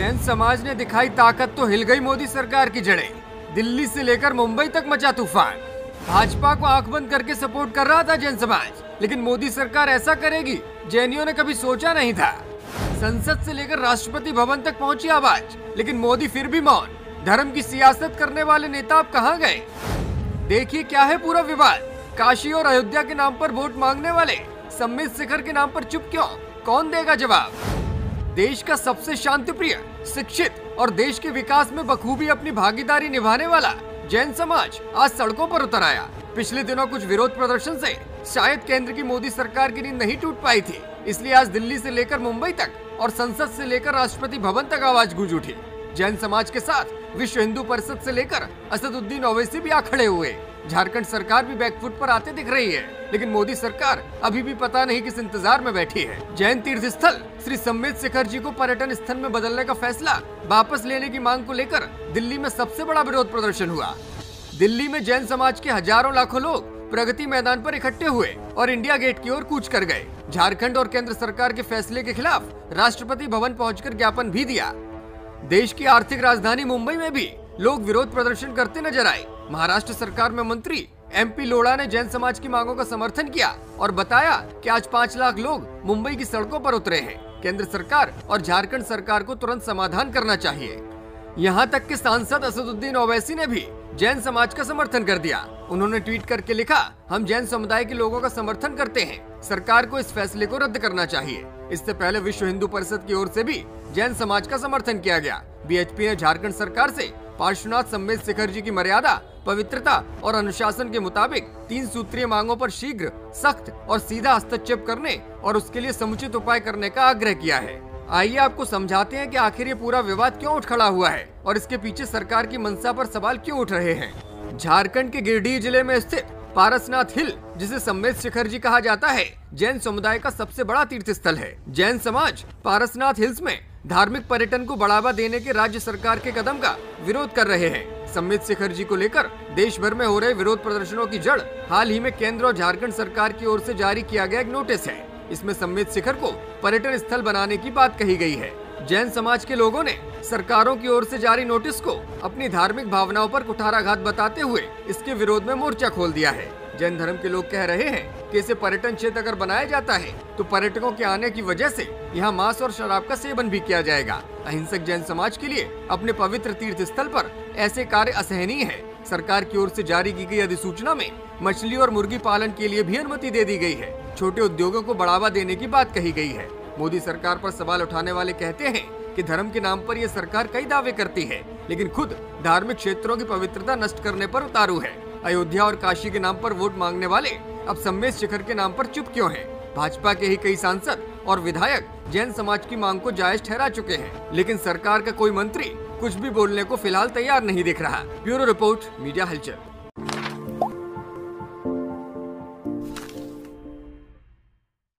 जैन समाज ने दिखाई ताकत तो हिल गई मोदी सरकार की जड़े। दिल्ली से लेकर मुंबई तक मचा तूफ़ान। भाजपा को आँख बंद करके सपोर्ट कर रहा था जैन समाज, लेकिन मोदी सरकार ऐसा करेगी, जैनियों ने कभी सोचा नहीं था। संसद से लेकर राष्ट्रपति भवन तक पहुँची आवाज़, लेकिन मोदी फिर भी मौन। धर्म की सियासत करने वाले नेता अब कहाँ गए? देखिए क्या है पूरा विवाद। काशी और अयोध्या के नाम पर वोट मांगने वाले, सम्मित शिखर के नाम पर चुप क्यों? कौन देगा जवाब? देश का सबसे शांतिप्रिय, शिक्षित और देश के विकास में बखूबी अपनी भागीदारी निभाने वाला जैन समाज आज सड़कों पर उतर आया। पिछले दिनों कुछ विरोध प्रदर्शन से शायद केंद्र की मोदी सरकार की नींद नहीं टूट पाई थी, इसलिए आज दिल्ली से लेकर मुंबई तक और संसद से लेकर राष्ट्रपति भवन तक आवाज़ गूंज उठी। जैन समाज के साथ विश्व हिंदू परिषद से लेकर असदुद्दीन ओवैसी भी आ खड़े हुए। झारखंड सरकार भी बैकफुट पर आते दिख रही है, लेकिन मोदी सरकार अभी भी पता नहीं किस इंतज़ार में बैठी है। जैन तीर्थ स्थल श्री सम्मेद शिखर जी को पर्यटन स्थल में बदलने का फैसला, वापस लेने की मांग को लेकर दिल्ली में सबसे बड़ा विरोध प्रदर्शन हुआ। दिल्ली में जैन समाज के हज़ारों लाखों लोग प्रगति मैदान पर इकट्ठे हुए और इंडिया गेट की ओर कूच कर गए। झारखंड और केंद्र सरकार के फैसले के खिलाफ राष्ट्रपति भवन पहुंचकर ज्ञापन भी दिया। देश की आर्थिक राजधानी मुंबई में भी लोग विरोध प्रदर्शन करते नज़र आए। महाराष्ट्र सरकार में मंत्री एमपी लोड़ा ने जैन समाज की मांगों का समर्थन किया और बताया कि आज पाँच लाख लोग मुंबई की सड़कों पर उतरे हैं। केंद्र सरकार और झारखंड सरकार को तुरंत समाधान करना चाहिए। यहाँ तक कि सांसद असदुद्दीन ओवैसी ने भी जैन समाज का समर्थन कर दिया। उन्होंने ट्वीट करके लिखा, हम जैन समुदाय के लोगों का समर्थन करते हैं। सरकार को इस फैसले को रद्द करना चाहिए। इससे पहले विश्व हिंदू परिषद की ओर से भी जैन समाज का समर्थन किया गया। बीएचपी ने झारखंड सरकार से पार्श्वनाथ सम्मेद शिखर जी की मर्यादा, पवित्रता और अनुशासन के मुताबिक तीन सूत्रीय मांगों पर शीघ्र, सख्त और सीधा हस्तक्षेप करने और उसके लिए समुचित उपाय करने का आग्रह किया है। आइए आपको समझाते हैं कि आखिर ये पूरा विवाद क्यों उठ खड़ा हुआ है और इसके पीछे सरकार की मंशा पर सवाल क्यों उठ रहे हैं? झारखंड के गिरडीह ज़िले में स्थित पारसनाथ हिल, जिसे सम्मेद शिखर जी कहा जाता है, जैन समुदाय का सबसे बड़ा तीर्थ स्थल है। जैन समाज पारसनाथ हिल्स में धार्मिक पर्यटन को बढ़ावा देने के राज्य सरकार के कदम का विरोध कर रहे हैं। सम्मित शिखर जी को लेकर देश भर में हो रहे विरोध प्रदर्शनों की जड़ हाल ही में केंद्र और झारखंड सरकार की ओर से जारी किया गया एक नोटिस है। इसमें सम्मित शिखर को पर्यटन स्थल बनाने की बात कही गई है। जैन समाज के लोगों ने सरकारों की ओर से जारी नोटिस को अपनी धार्मिक भावनाओं पर कुठाराघात बताते हुए इसके विरोध में मोर्चा खोल दिया है। जैन धर्म के लोग कह रहे हैं कि इसे पर्यटन क्षेत्र अगर बनाया जाता है तो पर्यटकों के आने की वजह से यहाँ मांस और शराब का सेवन भी किया जाएगा। अहिंसक जैन समाज के लिए अपने पवित्र तीर्थ स्थल पर ऐसे कार्य असहनीय है। सरकार की ओर से जारी की गई अधिसूचना में मछली और मुर्गी पालन के लिए भी अनुमति दे दी गई है। छोटे उद्योगों को बढ़ावा देने की बात कही गई है। मोदी सरकार पर सवाल उठाने वाले कहते हैं कि धर्म के नाम पर ये सरकार कई दावे करती है, लेकिन खुद धार्मिक क्षेत्रों की पवित्रता नष्ट करने पर उतारू है। अयोध्या और काशी के नाम पर वोट मांगने वाले अब सम्मेद शिखर के नाम पर चुप क्यों हैं? भाजपा के ही कई सांसद और विधायक जैन समाज की मांग को जायज़ ठहरा चुके हैं, लेकिन सरकार का कोई मंत्री कुछ भी बोलने को फ़िलहाल तैयार नहीं दिख रहा। ब्यूरो रिपोर्ट, मीडिया हलचल।